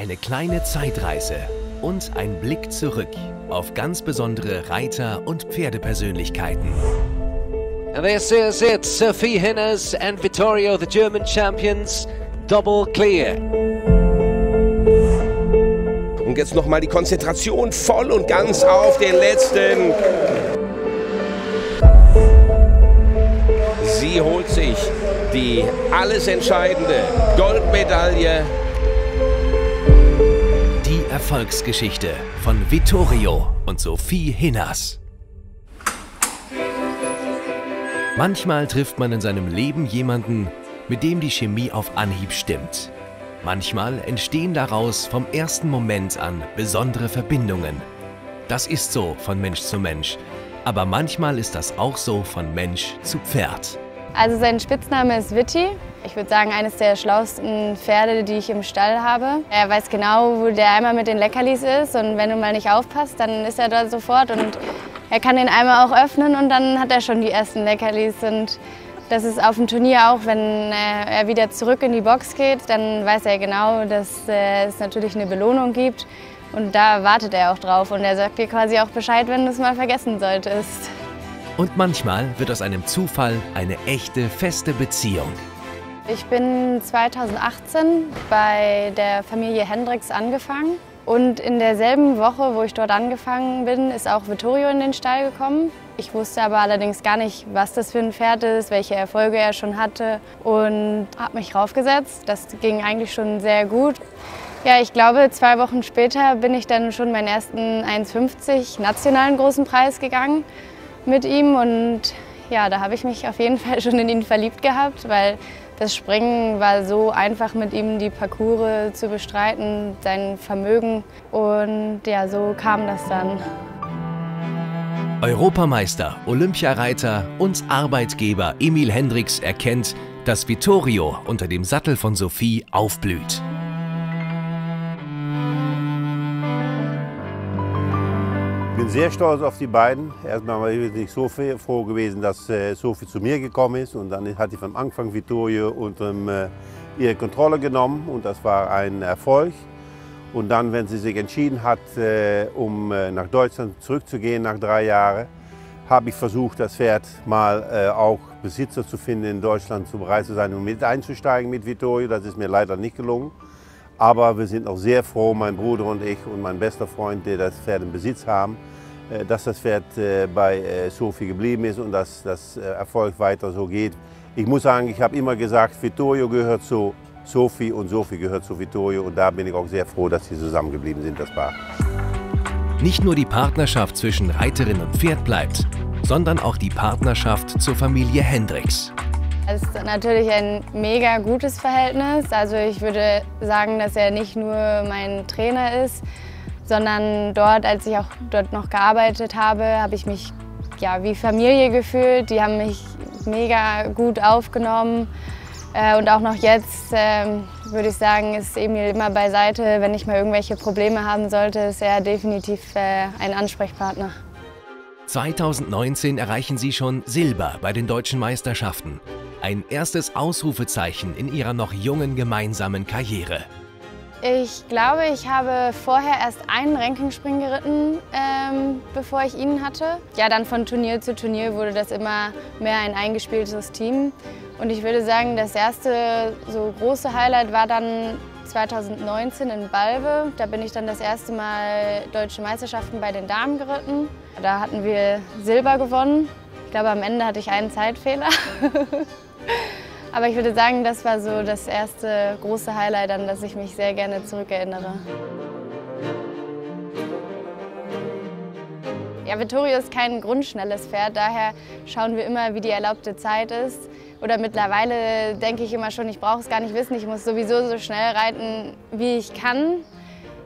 Eine kleine Zeitreise und ein Blick zurück auf ganz besondere Reiter- und Pferdepersönlichkeiten. This is it, Sophie Hinners and Vittorio, the German champions, double clear. Und jetzt nochmal die Konzentration voll und ganz auf den letzten. Sie holt sich die alles entscheidende Goldmedaille. Erfolgsgeschichte von Vittorio und Sophie Hinners. Manchmal trifft man in seinem Leben jemanden, mit dem die Chemie auf Anhieb stimmt. Manchmal entstehen daraus vom ersten Moment an besondere Verbindungen. Das ist so von Mensch zu Mensch. Aber manchmal ist das auch so von Mensch zu Pferd. Also sein Spitzname ist Vitti. Ich würde sagen, eines der schlauesten Pferde, die ich im Stall habe. Er weiß genau, wo der Eimer mit den Leckerlis ist und wenn du mal nicht aufpasst, dann ist er dort sofort und er kann den Eimer auch öffnen und dann hat er schon die ersten Leckerlis. Und das ist auf dem Turnier auch, wenn er wieder zurück in die Box geht, dann weiß er genau, dass es natürlich eine Belohnung gibt. Und da wartet er auch drauf und er sagt dir quasi auch Bescheid, wenn du es mal vergessen solltest. Und manchmal wird aus einem Zufall eine echte, feste Beziehung. Ich bin 2018 bei der Familie Hendricks angefangen. Und in derselben Woche, wo ich dort angefangen bin, ist auch Vittorio in den Stall gekommen. Ich wusste aber allerdings gar nicht, was das für ein Pferd ist, welche Erfolge er schon hatte und habe mich raufgesetzt. Das ging eigentlich schon sehr gut. Ja, ich glaube, zwei Wochen später bin ich dann schon meinen ersten 1,50 nationalen großen Preis gegangen mit ihm und ja, da habe ich mich auf jeden Fall schon in ihn verliebt gehabt, weil das Springen war so einfach mit ihm die Parcours zu bestreiten, sein Vermögen und ja, so kam das dann. Europameister, Olympiareiter und Arbeitgeber Emil Hendricks erkennt, dass Vittorio unter dem Sattel von Sophie aufblüht. Bin sehr stolz auf die beiden. Erstmal war ich nicht so froh gewesen, dass äh, Sophie zu mir gekommen ist. Und dann hat sie von Anfang Vittorio unter äh, ihre Kontrolle genommen und das war ein Erfolg. Und dann, wenn sie sich entschieden hat, äh, um nach Deutschland zurückzugehen nach drei Jahren, habe ich versucht, das Pferd mal auch Besitzer zu finden in Deutschland, zu bereit zu sein, um mit einzusteigen mit Vittorio. Das ist mir leider nicht gelungen. Aber wir sind auch sehr froh, mein Bruder und ich und mein bester Freund, der das Pferd im Besitz haben, dass das Pferd äh, bei äh, Sophie geblieben ist und dass das Erfolg weiter so geht. Ich muss sagen, ich habe immer gesagt, Vittorio gehört zu Sophie und Sophie gehört zu Vittorio und da bin ich auch sehr froh, dass sie zusammengeblieben sind, das Paar. Nicht nur die Partnerschaft zwischen Reiterin und Pferd bleibt, sondern auch die Partnerschaft zur Familie Hendricks. Es ist natürlich ein mega gutes Verhältnis. Also ich würde sagen, dass er nicht nur mein Trainer ist, sondern dort, als ich auch dort noch gearbeitet habe, habe ich mich ja, wie Familie gefühlt. Die haben mich mega gut aufgenommen. Äh, und auch noch jetzt äh, würde ich sagen, ist Emil immer beiseite. Wenn ich mal irgendwelche Probleme haben sollte, ist er definitiv äh, ein Ansprechpartner. 2019 erreichen sie schon Silber bei den deutschen Meisterschaften. Ein erstes Ausrufezeichen in ihrer noch jungen gemeinsamen Karriere. Ich glaube, ich habe vorher erst einen Rankingspring geritten, ähm, bevor ich ihn hatte. Ja, dann von Turnier zu Turnier wurde das immer mehr ein eingespieltes Team. Und ich würde sagen, das erste so große Highlight war dann 2019 in Balve. Da bin ich dann das erste Mal Deutsche Meisterschaften bei den Damen geritten. Da hatten wir Silber gewonnen. Ich glaube, am Ende hatte ich einen Zeitfehler. Aber ich würde sagen, das war so das erste große Highlight, an das ich mich sehr gerne zurückerinnere. Ja, Vittorio ist kein grundschnelles Pferd, daher schauen wir immer, wie die erlaubte Zeit ist. Oder mittlerweile denke ich immer schon, ich brauche es gar nicht wissen, ich muss sowieso so schnell reiten, wie ich kann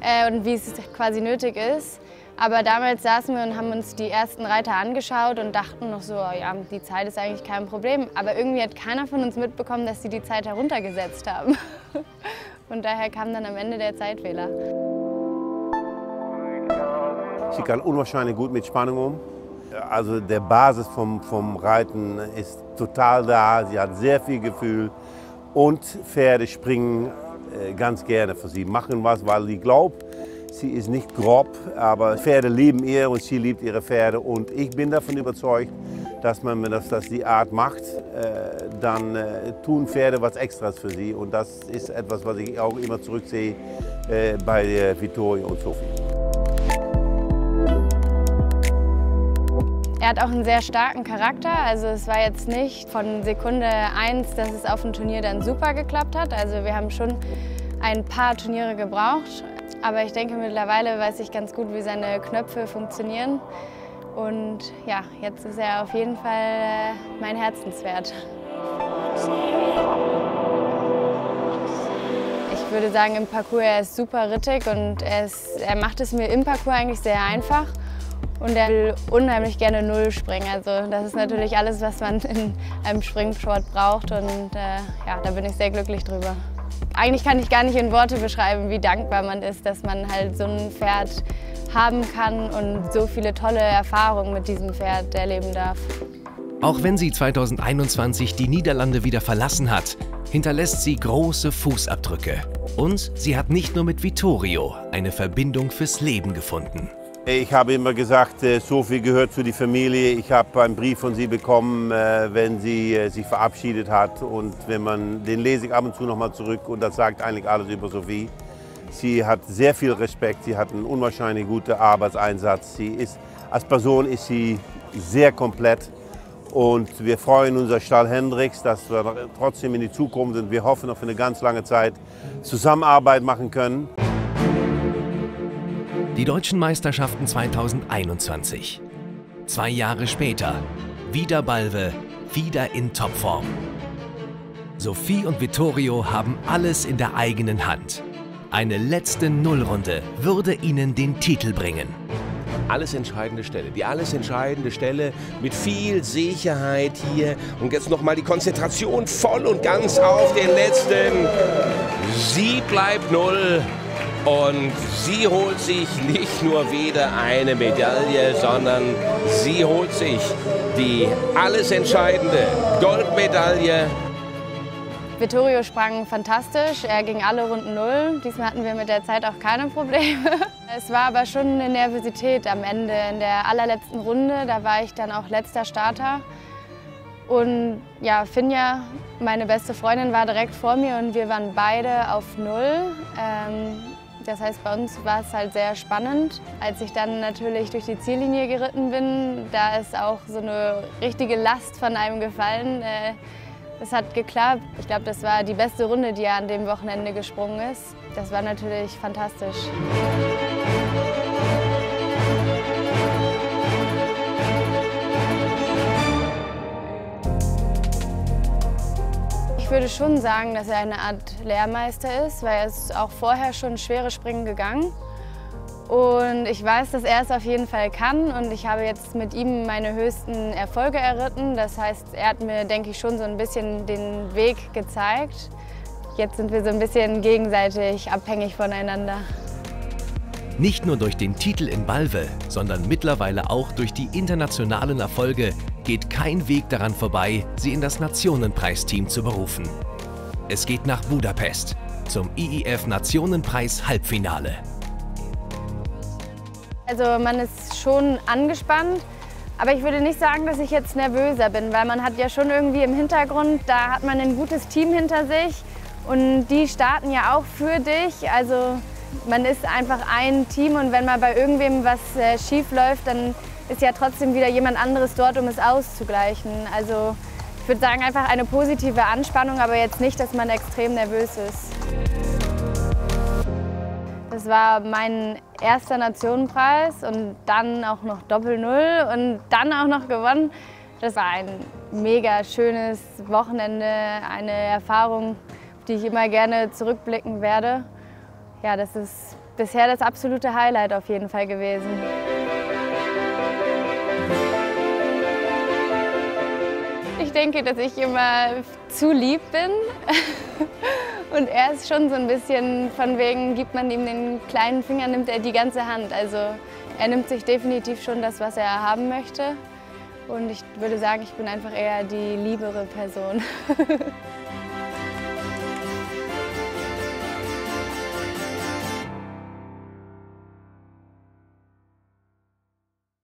äh, und wie es quasi nötig ist. Aber damals saßen wir und haben uns die ersten Reiter angeschaut und dachten noch so, ja, die Zeit ist eigentlich kein Problem. Aber irgendwie hat keiner von uns mitbekommen, dass sie die Zeit heruntergesetzt haben. Und daher kam dann am Ende der Zeitfehler. Sie kann unwahrscheinlich gut mit Spannung um. Also der Basis vom, vom Reiten ist total da. Sie hat sehr viel Gefühl und Pferde springen äh, ganz gerne für sie, machen was, weil sie glaubt, sie ist nicht grob, aber Pferde lieben ihr und sie liebt ihre Pferde. Und ich bin davon überzeugt, dass man, wenn das, das die Art macht, äh, dann äh, tun Pferde was Extras für sie. Und das ist etwas, was ich auch immer zurücksehe äh, bei äh, Vittorio und Sophie. Er hat auch einen sehr starken Charakter. Also es war jetzt nicht von Sekunde 1, dass es auf dem Turnier dann super geklappt hat. Also wir haben schon ein paar Turniere gebraucht. Aber ich denke, mittlerweile weiß ich ganz gut, wie seine Knöpfe funktionieren. Und ja, jetzt ist er auf jeden Fall äh, mein Herzenswert. Ich würde sagen, im Parcours er ist super rittig und er, ist, er macht es mir im Parcours eigentlich sehr einfach. Und er will unheimlich gerne Null springen. Also das ist natürlich alles, was man in einem Springsport braucht. Und äh, ja, da bin ich sehr glücklich drüber. Eigentlich kann ich gar nicht in Worte beschreiben, wie dankbar man ist, dass man halt so ein Pferd haben kann und so viele tolle Erfahrungen mit diesem Pferd erleben darf. Auch wenn sie 2021 die Niederlande wieder verlassen hat, hinterlässt sie große Fußabdrücke. Und sie hat nicht nur mit Vittorio eine Verbindung fürs Leben gefunden. Ich habe immer gesagt, äh, Sophie gehört zu der Familie. Ich habe einen Brief von sie bekommen, äh, wenn sie äh, sich verabschiedet hat. Und wenn man, den lese ich ab und zu noch mal zurück und das sagt eigentlich alles über Sophie. Sie hat sehr viel Respekt, sie hat einen unwahrscheinlich guten Arbeitseinsatz. Sie ist, als Person ist sie sehr komplett. Und wir freuen uns als Stall Hendricks, dass wir trotzdem in die Zukunft und wir hoffen auf eine ganz lange Zeit Zusammenarbeit machen können. Die deutschen Meisterschaften 2021. Zwei Jahre später. Wieder Balve, wieder in Topform. Sophie und Vittorio haben alles in der eigenen Hand. Eine letzte Nullrunde würde ihnen den Titel bringen. Alles entscheidende Stelle, die alles entscheidende Stelle mit viel Sicherheit hier. Und jetzt nochmal die Konzentration voll und ganz auf den letzten. Sie bleibt null. Und sie holt sich nicht nur wieder eine Medaille, sondern sie holt sich die alles entscheidende Goldmedaille Vittorio sprang fantastisch, er ging alle Runden null. Diesmal hatten wir mit der Zeit auch keine Probleme. Es war aber schon eine Nervosität am Ende. In der allerletzten Runde, da war ich dann auch letzter Starter. Und ja, Finja, meine beste Freundin, war direkt vor mir und wir waren beide auf Null. Ähm, das heißt, bei uns war es halt sehr spannend. Als ich dann natürlich durch die Ziellinie geritten bin, da ist auch so eine richtige Last von einem gefallen. Äh, es hat geklappt. Ich glaube, das war die beste Runde, die er an dem Wochenende gesprungen ist. Das war natürlich fantastisch. Ich würde schon sagen, dass er eine Art Lehrmeister ist, weil er ist auch vorher schon schwere Springen gegangen. Und ich weiß, dass er es auf jeden Fall kann und ich habe jetzt mit ihm meine höchsten Erfolge erritten. Das heißt, er hat mir, denke ich, schon so ein bisschen den Weg gezeigt. Jetzt sind wir so ein bisschen gegenseitig abhängig voneinander. Nicht nur durch den Titel in Balve, sondern mittlerweile auch durch die internationalen Erfolge geht kein Weg daran vorbei, sie in das Nationenpreisteam zu berufen. Es geht nach Budapest zum IIF Nationenpreis Halbfinale. Also man ist schon angespannt, aber ich würde nicht sagen, dass ich jetzt nervöser bin, weil man hat ja schon irgendwie im Hintergrund, da hat man ein gutes Team hinter sich und die starten ja auch für dich. Also man ist einfach ein Team und wenn mal bei irgendwem was äh, schief läuft, dann ist ja trotzdem wieder jemand anderes dort, um es auszugleichen. Also ich würde sagen, einfach eine positive Anspannung, aber jetzt nicht, dass man extrem nervös ist. Das war mein erster Nationenpreis und dann auch noch Doppel-Null und dann auch noch gewonnen. Das war ein mega schönes Wochenende, eine Erfahrung, auf die ich immer gerne zurückblicken werde. Ja, das ist bisher das absolute Highlight auf jeden Fall gewesen. Denke, dass ich immer zu lieb bin. Und er ist schon so ein bisschen von wegen, gibt man ihm den kleinen Finger, nimmt er die ganze Hand. Also er nimmt sich definitiv schon das, was er haben möchte. Und ich würde sagen, ich bin einfach eher die liebere Person.